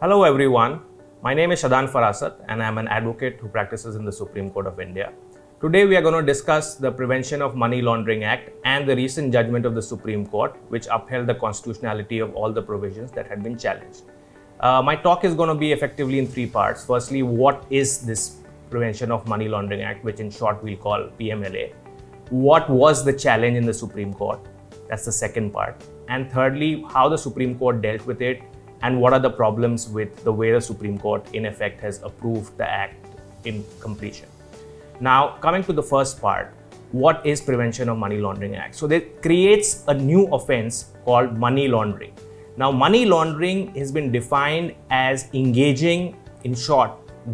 Hello everyone, my name is Shadan Farasat and I'm an advocate who practices in the Supreme Court of India. Today we are going to discuss the Prevention of Money Laundering Act and the recent judgment of the Supreme Court which upheld the constitutionality of all the provisions that had been challenged. Uh, my talk is going to be effectively in three parts. Firstly, what is this Prevention of Money Laundering Act, which in short we'll call PMLA? What was the challenge in the Supreme Court? That's the second part. And thirdly, how the Supreme Court dealt with it and what are the problems with the way the Supreme Court in effect has approved the act in completion. Now, coming to the first part, what is Prevention of Money Laundering Act? So, it creates a new offense called money laundering. Now, money laundering has been defined as engaging, in short,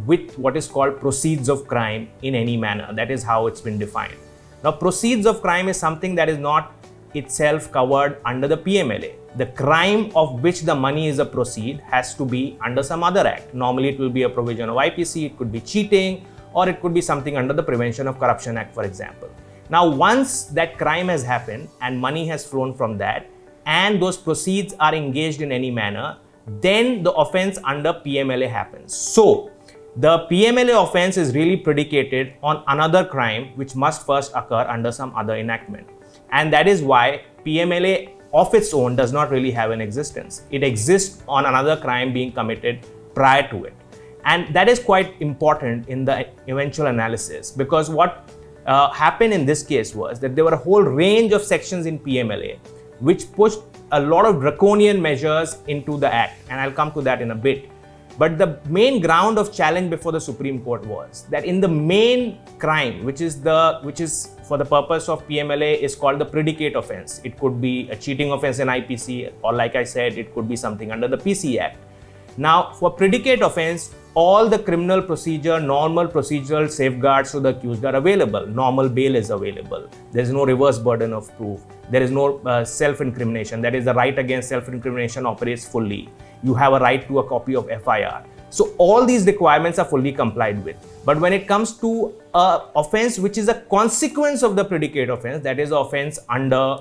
with what is called proceeds of crime in any manner. That is how it's been defined. Now, proceeds of crime is something that is not itself covered under the PMLA. The crime of which the money is a proceed has to be under some other act. Normally, it will be a provision of IPC, it could be cheating, or it could be something under the Prevention of Corruption Act, for example. Now, once that crime has happened and money has flown from that, and those proceeds are engaged in any manner, then the offense under PMLA happens. So, the PMLA offense is really predicated on another crime which must first occur under some other enactment. And that is why PMLA of its own does not really have an existence. It exists on another crime being committed prior to it. And that is quite important in the eventual analysis because what uh, happened in this case was that there were a whole range of sections in PMLA which pushed a lot of draconian measures into the act. And I'll come to that in a bit. But the main ground of challenge before the Supreme Court was that in the main crime, which is the which is for the purpose of PMLA, is called the predicate offense. It could be a cheating offense in IPC, or like I said, it could be something under the PC Act. Now, for predicate offense, all the criminal procedure, normal procedural safeguards to the accused are available. Normal bail is available. There is no reverse burden of proof. There is no uh, self-incrimination. That is, the right against self-incrimination operates fully you have a right to a copy of FIR. So all these requirements are fully complied with. But when it comes to a offense which is a consequence of the predicate offense, that is offense under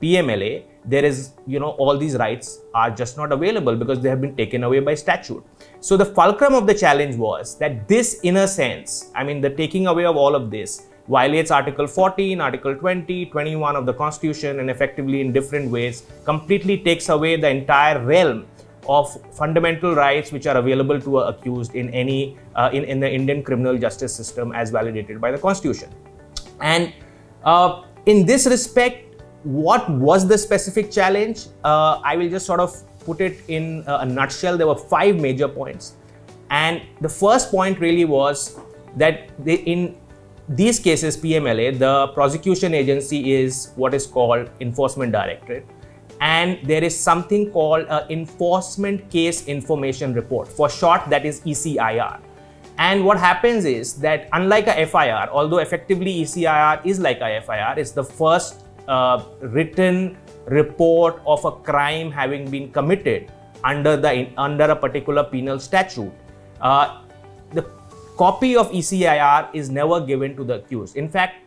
PMLA, there is, you know, all these rights are just not available because they have been taken away by statute. So the fulcrum of the challenge was that this, in a sense, I mean, the taking away of all of this violates Article 14, Article 20, 21 of the Constitution, and effectively in different ways completely takes away the entire realm of fundamental rights which are available to a accused in any uh, in, in the Indian criminal justice system as validated by the constitution. And uh, in this respect, what was the specific challenge? Uh, I will just sort of put it in a nutshell. There were five major points. And the first point really was that they, in these cases, PMLA, the prosecution agency is what is called Enforcement Directorate and there is something called an enforcement case information report. For short that is ECIR and what happens is that unlike a FIR although effectively ECIR is like a FIR it's the first uh, written report of a crime having been committed under the under a particular penal statute. Uh, the copy of ECIR is never given to the accused. In fact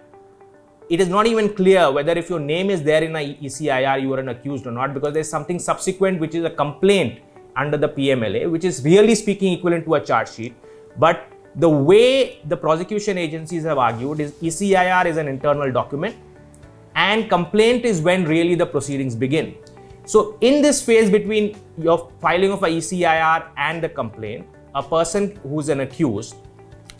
it is not even clear whether if your name is there in a ECIR, you are an accused or not, because there's something subsequent which is a complaint under the PMLA, which is really speaking equivalent to a charge sheet. But the way the prosecution agencies have argued is ECIR is an internal document and complaint is when really the proceedings begin. So in this phase between your filing of a ECIR and the complaint, a person who's an accused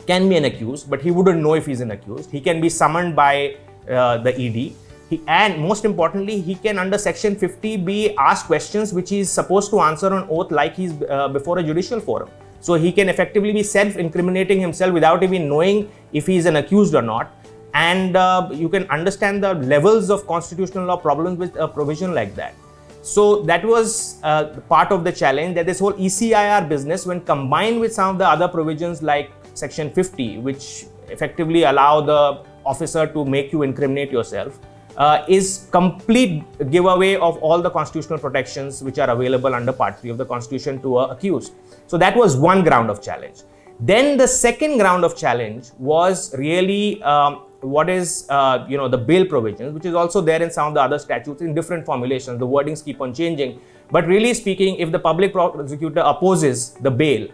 can be an accused, but he wouldn't know if he's an accused. He can be summoned by uh, the ED. He, and most importantly, he can under section 50 be asked questions which he is supposed to answer on oath like he's uh, before a judicial forum. So he can effectively be self-incriminating himself without even knowing if he is an accused or not. And uh, you can understand the levels of constitutional law problems with a provision like that. So that was uh, part of the challenge that this whole ECIR business when combined with some of the other provisions like section 50 which effectively allow the officer to make you incriminate yourself uh, is complete giveaway of all the constitutional protections which are available under part 3 of the constitution to a accused. So that was one ground of challenge. Then the second ground of challenge was really um, what is uh, you know the bail provisions, which is also there in some of the other statutes in different formulations. The wordings keep on changing, but really speaking, if the public prosecutor opposes the bail,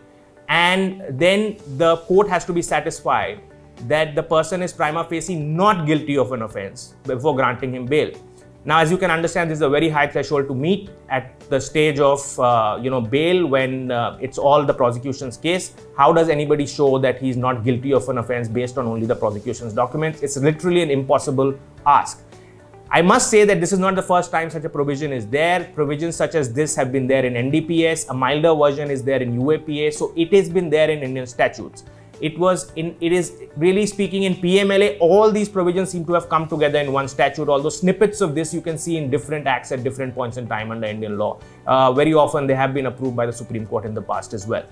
and then the court has to be satisfied that the person is prima facie not guilty of an offence before granting him bail. Now, as you can understand, this is a very high threshold to meet at the stage of uh, you know bail when uh, it's all the prosecution's case. How does anybody show that he's not guilty of an offence based on only the prosecution's documents? It's literally an impossible ask. I must say that this is not the first time such a provision is there. Provisions such as this have been there in NDPS. A milder version is there in UAPA. So it has been there in Indian statutes it was in it is really speaking in PMLA all these provisions seem to have come together in one statute. Although snippets of this you can see in different acts at different points in time under Indian law. Uh, very often they have been approved by the Supreme Court in the past as well.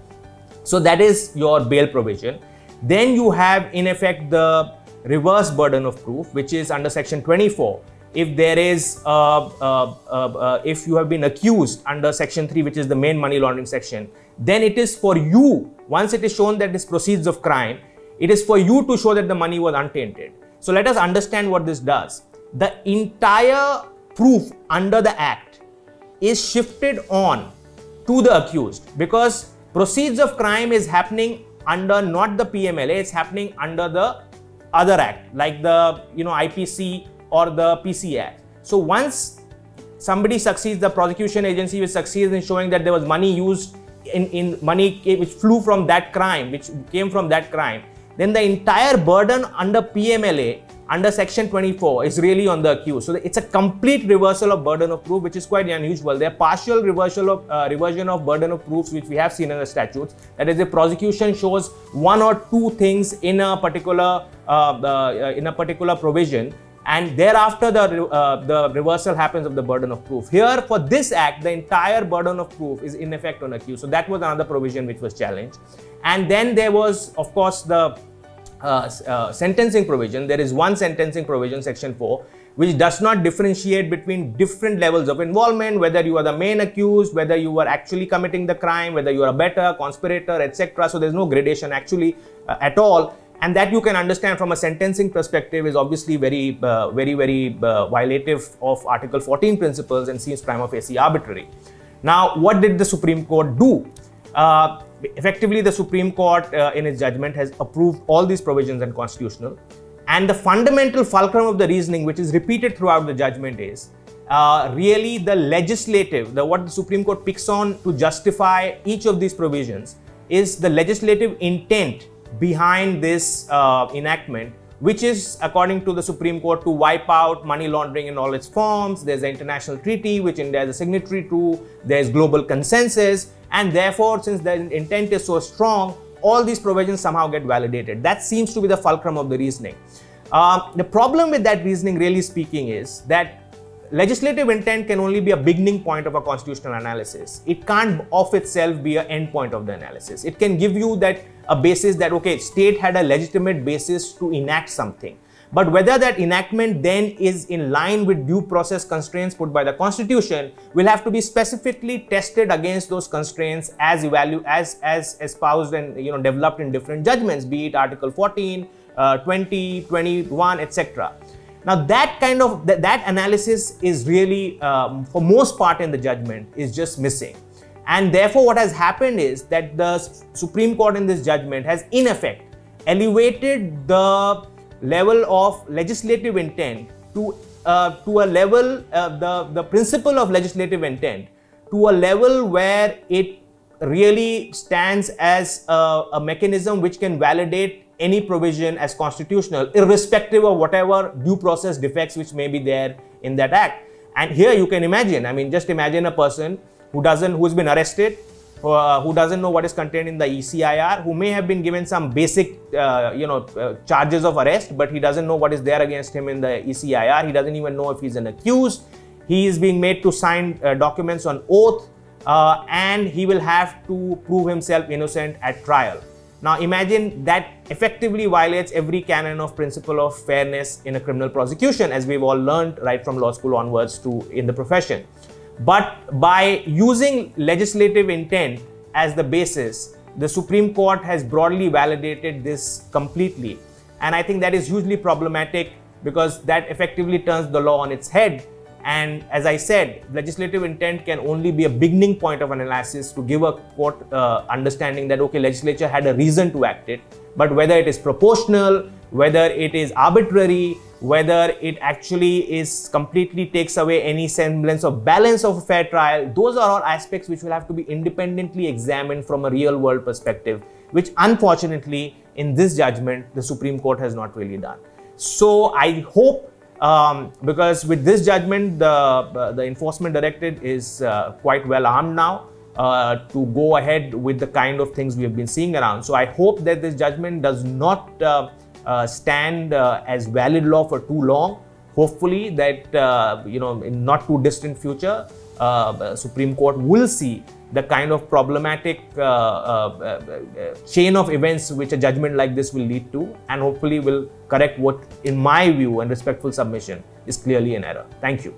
So that is your bail provision. Then you have in effect the reverse burden of proof which is under section 24 if there is uh, uh, uh, if you have been accused under section 3 which is the main money laundering section then it is for you, once it is shown that this proceeds of crime, it is for you to show that the money was untainted. So let us understand what this does. The entire proof under the act is shifted on to the accused because proceeds of crime is happening under not the PMLA, it's happening under the other act like the you know IPC or the PC Act. So once somebody succeeds, the prosecution agency will succeed in showing that there was money used in, in money which flew from that crime, which came from that crime, then the entire burden under PMLA under section 24 is really on the accused. So it's a complete reversal of burden of proof, which is quite unusual. There are partial reversal of uh, reversion of burden of proofs, which we have seen in the statutes. That is, the prosecution shows one or two things in a particular uh, uh, in a particular provision, and thereafter the, uh, the reversal happens of the burden of proof. Here for this act, the entire burden of proof is in effect on accused. So that was another provision which was challenged. And then there was, of course, the uh, uh, sentencing provision. There is one sentencing provision, section 4, which does not differentiate between different levels of involvement, whether you are the main accused, whether you were actually committing the crime, whether you are abettor conspirator, etc. So there's no gradation actually uh, at all and that you can understand from a sentencing perspective is obviously very, uh, very, very uh, violative of Article 14 principles and seems prima facie arbitrary. Now, what did the Supreme Court do? Uh, effectively, the Supreme Court, uh, in its judgment, has approved all these provisions unconstitutional. And the fundamental fulcrum of the reasoning, which is repeated throughout the judgment, is uh, really the legislative, the what the Supreme Court picks on to justify each of these provisions is the legislative intent behind this uh, enactment, which is, according to the Supreme Court, to wipe out money laundering in all its forms. There's an international treaty which India is a signatory to, there's global consensus, and therefore, since the intent is so strong, all these provisions somehow get validated. That seems to be the fulcrum of the reasoning. Uh, the problem with that reasoning, really speaking, is that legislative intent can only be a beginning point of a constitutional analysis. It can't of itself be an end point of the analysis. It can give you that a basis that, okay, state had a legitimate basis to enact something. But whether that enactment then is in line with due process constraints put by the constitution will have to be specifically tested against those constraints as evalu- as as espoused and you know developed in different judgments, be it Article 14, uh, 20, 21, etc. Now that kind of th- that analysis is really, um, for most part in the judgment, is just missing. And therefore, what has happened is that the Supreme Court in this judgment has, in effect, elevated the level of legislative intent to uh, to a level, uh, the the principle of legislative intent to a level where it really stands as a, a mechanism which can validate any provision as constitutional, irrespective of whatever due process defects which may be there in that act. And here you can imagine, I mean, just imagine a person who doesn't, who's been arrested, uh, who doesn't know what is contained in the ECIR, who may have been given some basic, uh, you know, uh, charges of arrest, but he doesn't know what is there against him in the ECIR. He doesn't even know if he's an accused. He is being made to sign uh, documents on oath, uh, and he will have to prove himself innocent at trial. Now imagine that effectively violates every canon of principle of fairness in a criminal prosecution, as we've all learned right from law school onwards to in the profession. But by using legislative intent as the basis, the Supreme Court has broadly validated this completely. And I think that is hugely problematic because that effectively turns the law on its head. And as I said, legislative intent can only be a beginning point of analysis to give a court uh, understanding that, okay, legislature had a reason to act it. But whether it is proportional, whether it is arbitrary, whether it actually is completely takes away any semblance of balance of a fair trial, those are all aspects which will have to be independently examined from a real world perspective, which unfortunately in this judgment, the Supreme Court has not really done. So I hope um, because with this judgment, the, the enforcement directorate is uh, quite well armed now uh, to go ahead with the kind of things we have been seeing around. So I hope that this judgment does not uh, uh, stand uh, as valid law for too long. Hopefully that, you know, in not too distant future, Supreme Court will see the kind of problematic uh, uh, uh, chain of events which a judgment like this will lead to and hopefully will correct what in my view and respectful submission is clearly an error. Thank you.